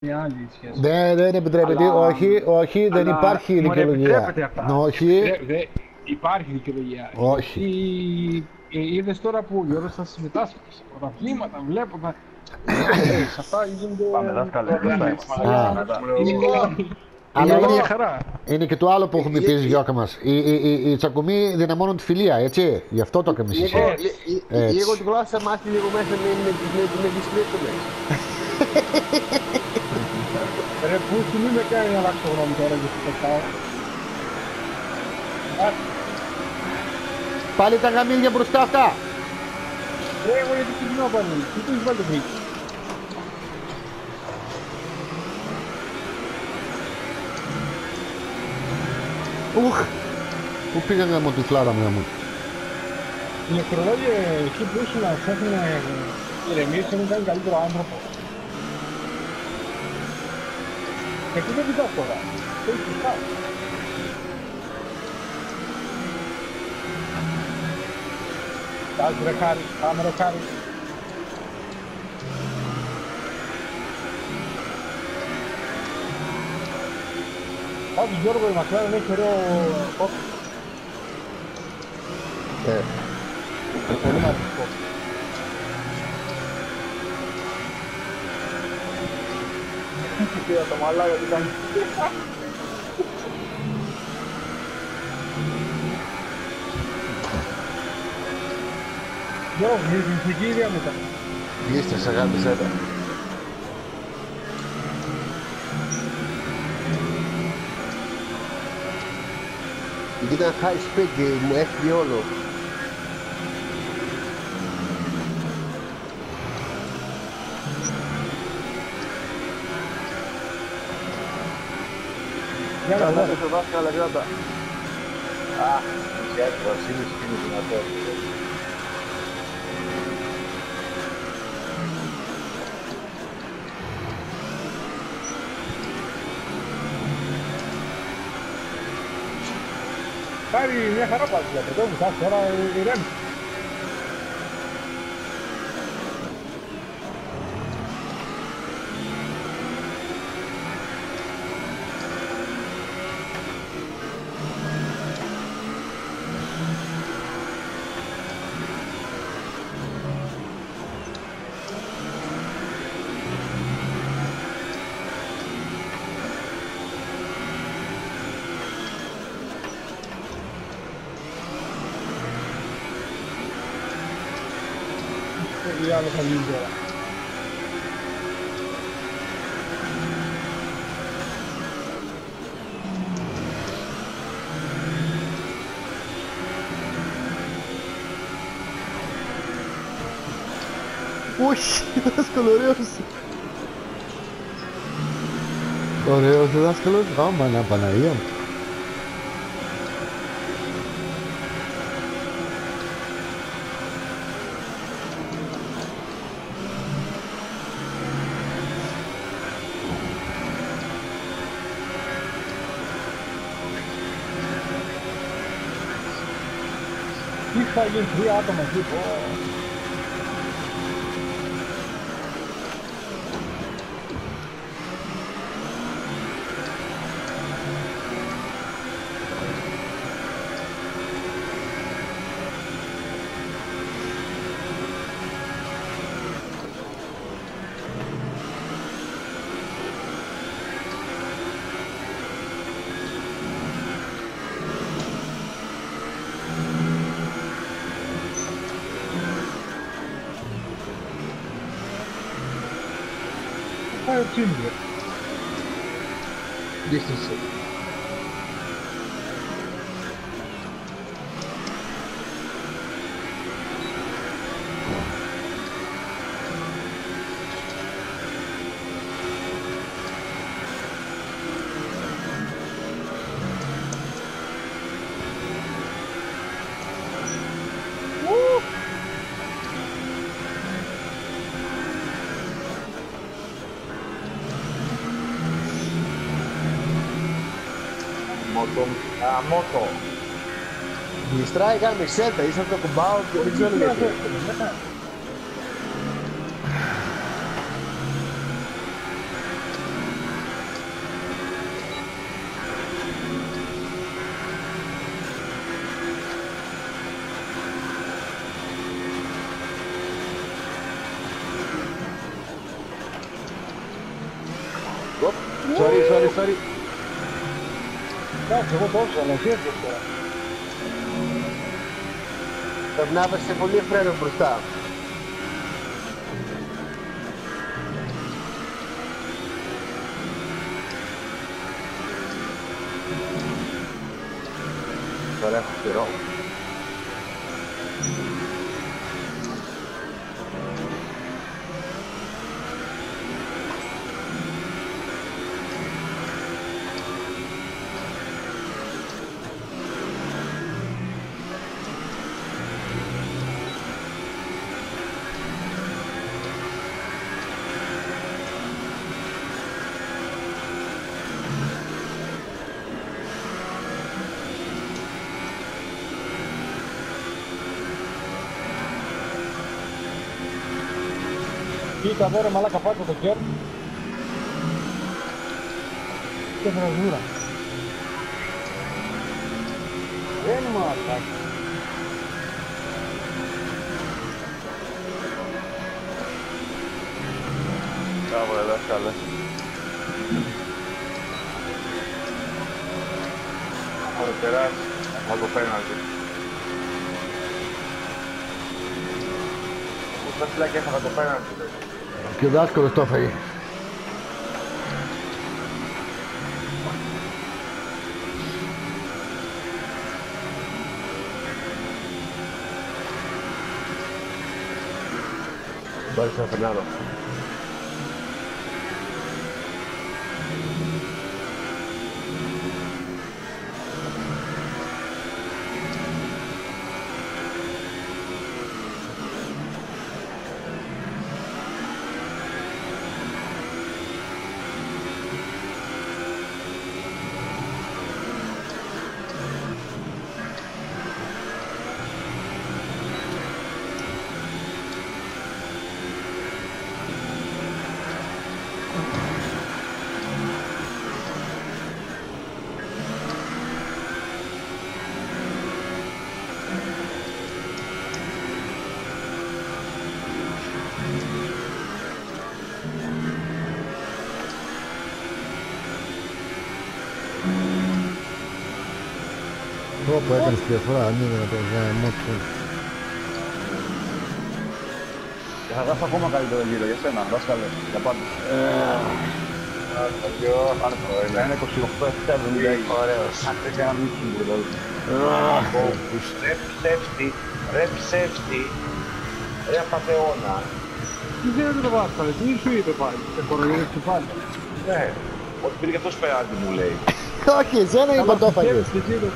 μια άλλη σχέση. Δεν, δεν επιτρέπεται. Αλλά- Όχι, όχι, δεν Αλλά υπάρχει μου δικαιολογία. επιτρέπεται αυτά. Όχι. Δε- δε- υπάρχει δικαιολογία. Όχι. Είδε τώρα που ο Γιώργος θα συμμετάσχει σε πρωταθλήματα, βλέπω τα. Ε, σε αυτά γίνονται. Πάμε, δάσκαλε, προβλήματα. μπροστά είμαστε. Α. Μετά. Είναι- Αλλά Είναι είναι- μια χαρά. Είναι και το άλλο που έχουμε πει, Γιώκα μα. Οι, οι, οι, οι τσακωμοί δυναμώνουν τη φιλία, έτσι. Γι' αυτό το έκαμε εσύ. Λίγο, Έτσι. λι- λι- Έτσι. λίγο τη γλώσσα μάθει λίγο μέσα με, με, με, με, με τις κρύπτονες. Ρε, πού σου μην με κάνει να αλλάξω γνώμη τώρα και σου πετάω. Πάλι τα γαμίλια μπροστά αυτά. Ρε, εγώ γιατί ξεκινάω πάλι. Τι του έχεις βάλει το βρήκε. Ουχ. Πού πήγαν γαμώ τη φλάρα μου γαμώ. Οι νεκρολόγοι εκεί που ήσουν να σε έχουν ηρεμήσει, έχουν κάνει καλύτερο άνθρωπο. Γιατί δεν κοιτάς τώρα. Το έχεις μπροστά. Κάτσε ρε χάρη, πάμε ρε χάρη. Πάντως Γιώργο η Μακλάρεν έχει ωραίο κόκκι. Ε, Πολύ Πήρα το μαλάκα τι κάνει. Γιώργο, γυρίζεις στην κύρια μετά. γλίστρες αγάπησέ τα. Γιατί ήταν high speed και μου έφυγε όλο. Για να Καλά, δω. το δάσκαλα, κράτα. Α, γιατί ο Βασίλης είναι δυνατός. Χάρη μια χαρά πας για το μου, κάτσε τώρα ηρέμησε. Τι άλλο θα γίνει τώρα. Όχι, δάσκαλο, ωραίος. Ωραίος ο δάσκαλος. Άμα να Παναγία μου. Τι θα γίνει, τρία άτομα εκεί. πω. Πάει ο Τσίμπλε. Δίστασε. τον Αμότο. Η Στράικαν Μισέτα, είσαι από το κουμπάο και δεν ξέρω γιατί. Sorry, sorry, sorry. Εντάξει, εγώ τόσο, αλλά τι έφτιαξε τώρα. Πρέπει να έπεσε πολύ φρένο μπροστά. Τώρα έχω καιρό. Κοίτα εδώ ρε μαλάκα πάτε το κέρ. Και βραζούρα. Δεν μαλάκα. Μπράβο, ρε δάσκαλε. Έχω περάσει. Θα το πέναλτι. Πώς τα φυλάκια έφαγα το πέναλτι, ρε. Και ο δάσκαλος το έφαγε. Πάρεις ένα φρενάρο. Όπου έκανες τη διαφορά, ανοίγει να το γάμο του. Και θα δώσω ακόμα καλύτερο γύρο για σένα, δάσκαλε. Για πάντα. Ένα 28-76. Ωραίος. Αν δεν κάνω μίξιμ, δηλαδή. Ρε ψεύτη, ρε ψεύτη, ρε απατεώνα. Τι δεν το βάσκαλε, τι σου είπε πάλι. Σε κοροϊδεύει πάλι. Ναι, ότι πήρε και αυτός πέναλτι μου λέει. Όχι, εσένα είπα το έφαγες. Σκέφτεσαι, εσύ το-